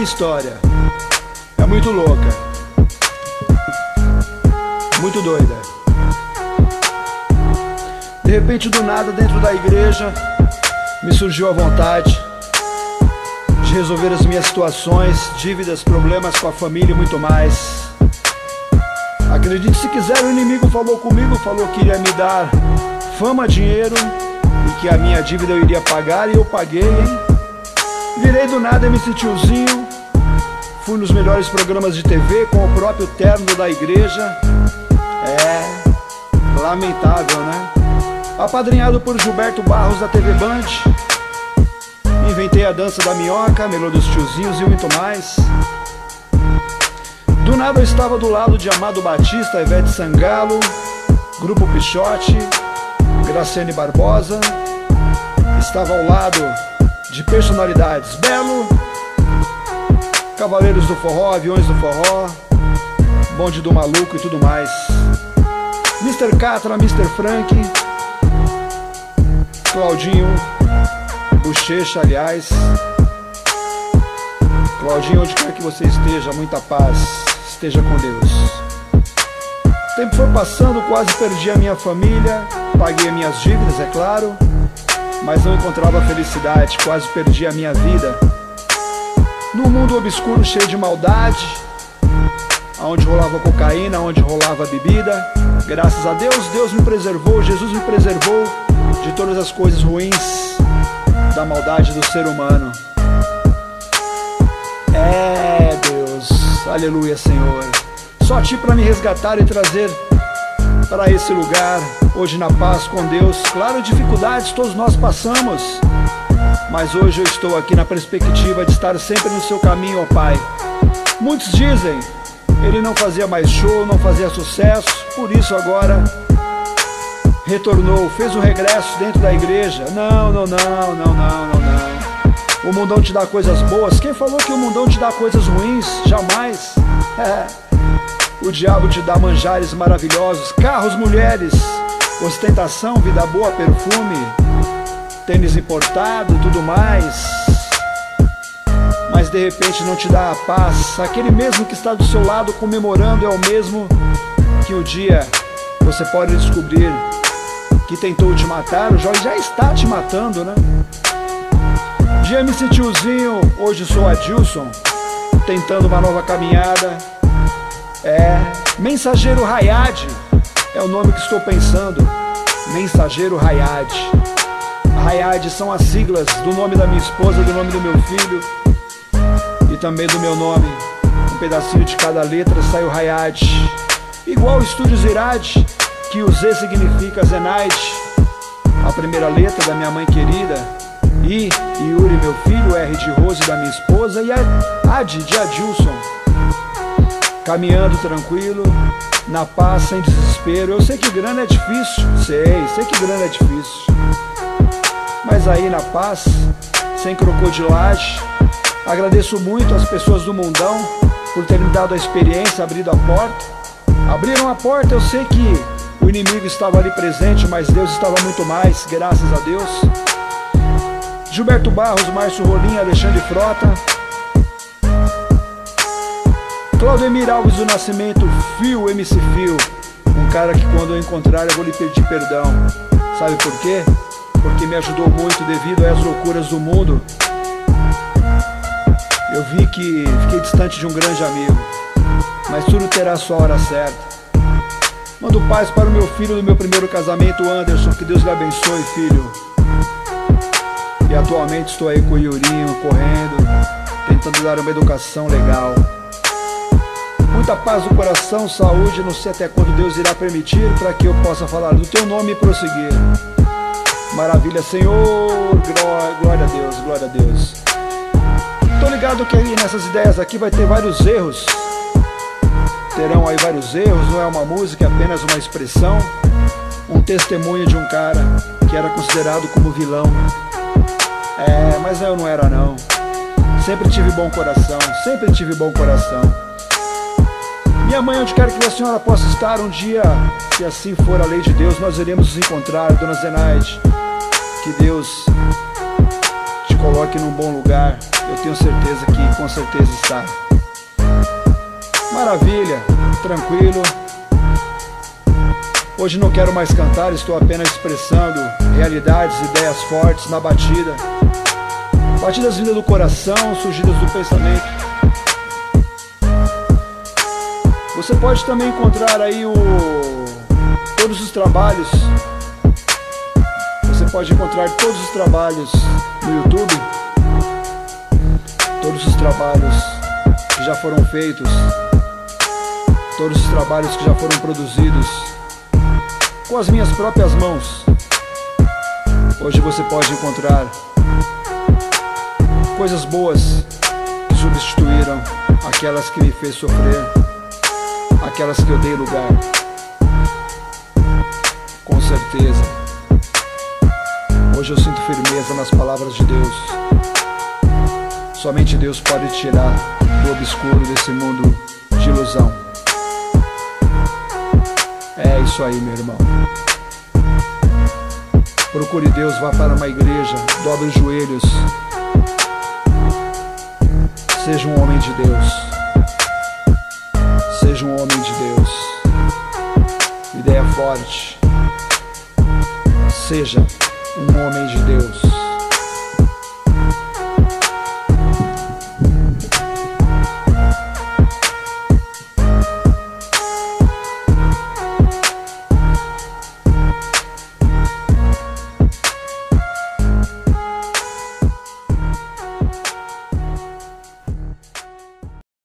minha história é muito louca, muito doida. De repente, do nada, dentro da igreja, me surgiu a vontade de resolver as minhas situações, dívidas, problemas com a família e muito mais. Acredite se quiser, o inimigo falou comigo, falou que iria me dar fama, dinheiro e que a minha dívida eu iria pagar e eu paguei, hein? Virei do nada MC Tiozinho, fui nos melhores programas de TV com o próprio terno da igreja. É lamentável, né? Apadrinhado por Gilberto Barros da TV Band. Inventei a dança da minhoca, melô dos tiozinhos e muito mais. Do nada eu estava do lado de Amado Batista, Ivete Sangalo, Grupo Pichote, Graciane Barbosa. Estava ao lado de personalidades Belo, Cavaleiros do Forró, Aviões do Forró, Bonde do Maluco e tudo mais. Mr. Catra, Mr. Frank, Claudinho, Bochecha, aliás. Claudinho, onde quer que você esteja, muita paz esteja com Deus. O tempo foi passando, quase perdi a minha família, paguei minhas dívidas, é claro, mas não encontrava felicidade, quase perdi a minha vida. Num mundo obscuro cheio de maldade, onde rolava cocaína, onde rolava bebida, graças a Deus, Deus me preservou, Jesus me preservou de todas as coisas ruins da maldade do ser humano. É, Deus, aleluia, Senhor. Só ti para me resgatar e trazer para esse lugar, hoje na paz com Deus. Claro, dificuldades todos nós passamos, mas hoje eu estou aqui na perspectiva de estar sempre no seu caminho, ó Pai. Muitos dizem, ele não fazia mais show, não fazia sucesso, por isso agora retornou, fez um regresso dentro da igreja. Não, não, não, não, não, não, não. O mundão te dá coisas boas. Quem falou que o mundão te dá coisas ruins? Jamais. É. O diabo te dá manjares maravilhosos, carros, mulheres, ostentação, vida boa, perfume, tênis importado, tudo mais. Mas de repente não te dá a paz. Aquele mesmo que está do seu lado comemorando é o mesmo que um dia você pode descobrir que tentou te matar, o Jorge já está te matando, né? De MC Tiozinho, hoje sou Adilson, tentando uma nova caminhada. É, Mensageiro Hayad é o nome que estou pensando. Mensageiro Hayad. Hayad são as siglas do nome da minha esposa, do nome do meu filho e também do meu nome. Um pedacinho de cada letra sai o Hayad. Igual o Estúdio Zirad, que o Z significa Zenaide, a primeira letra da minha mãe querida, I, Yuri, meu filho, R de Rose, da minha esposa, e a Ad de Adilson. Caminhando tranquilo, na paz, sem desespero. Eu sei que grana é difícil, sei, sei que grana é difícil. Mas aí na paz, sem crocodilagem, agradeço muito às pessoas do mundão por terem me dado a experiência, abrido a porta. Abriram a porta, eu sei que o inimigo estava ali presente, mas Deus estava muito mais, graças a Deus. Gilberto Barros, Márcio Rolim, Alexandre Frota. Claudemir Alves do Nascimento, Fio, MC Fio. Um cara que quando eu encontrar eu vou lhe pedir perdão. Sabe por quê? Porque me ajudou muito devido às loucuras do mundo. Eu vi que fiquei distante de um grande amigo. Mas tudo terá sua hora certa. Mando paz para o meu filho do meu primeiro casamento, Anderson. Que Deus lhe abençoe, filho. E atualmente estou aí com o Yurinho, correndo, tentando dar uma educação legal. Muita paz no coração, saúde, não sei até quando Deus irá permitir para que eu possa falar do teu nome e prosseguir. Maravilha, Senhor, glória a Deus, glória a Deus. Tô ligado que aí nessas ideias aqui vai ter vários erros terão aí vários erros, não é uma música, é apenas uma expressão, um testemunho de um cara que era considerado como vilão. É, mas eu não era não. Sempre tive bom coração, sempre tive bom coração. Minha mãe, onde quer que a senhora possa estar um dia, se assim for a lei de Deus, nós iremos nos encontrar, Dona Zenaide. Que Deus te coloque num bom lugar. Eu tenho certeza que com certeza está. Maravilha, tranquilo. Hoje não quero mais cantar, estou apenas expressando realidades, ideias fortes na batida. Batidas vindas do coração, surgidas do pensamento. Você pode também encontrar aí o todos os trabalhos. Você pode encontrar todos os trabalhos no YouTube. Todos os trabalhos que já foram feitos. Todos os trabalhos que já foram produzidos com as minhas próprias mãos. Hoje você pode encontrar coisas boas que substituíram aquelas que me fez sofrer, aquelas que eu dei lugar. Com certeza. Hoje eu sinto firmeza nas palavras de Deus. Somente Deus pode tirar do obscuro desse mundo de ilusão. É isso aí, meu irmão. Procure Deus, vá para uma igreja, dobre os joelhos. Seja um homem de Deus. Seja um homem de Deus. Ideia forte. Seja um homem de Deus.